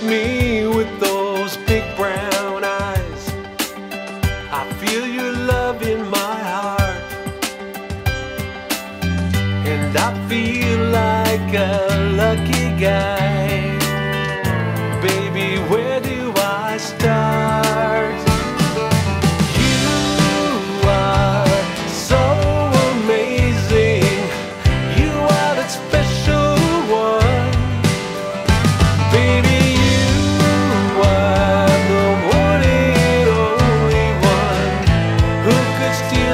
at me with those big brown eyes. I feel your love in my heart, and I feel like a still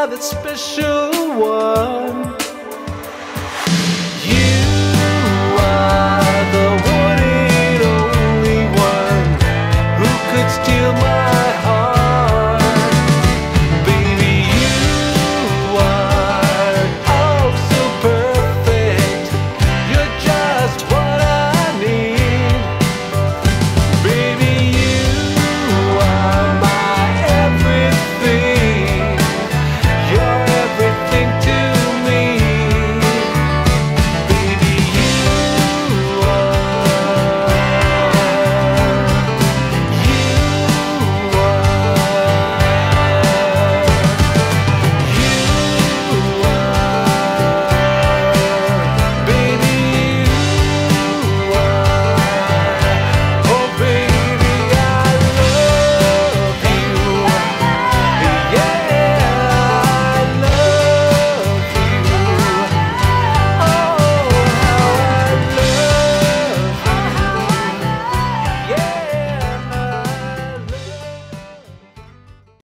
That special one.